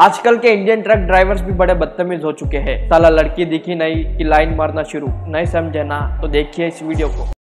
आजकल के Indian truck drivers भी बड़े बदतमीज हो चुके हैं। साला लड़की दिखी नहीं कि लाइन मारना शुरू। नहीं समझे ना? तो देखिए इस वीडियो को।